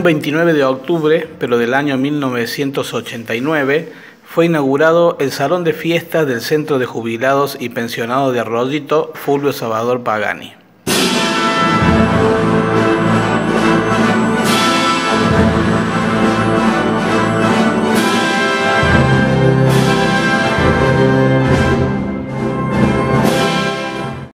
Un 29 de octubre, pero del año 1989, fue inaugurado el Salón de Fiestas del Centro de Jubilados y Pensionados de Arroyito Fulvio Salvador Pagani.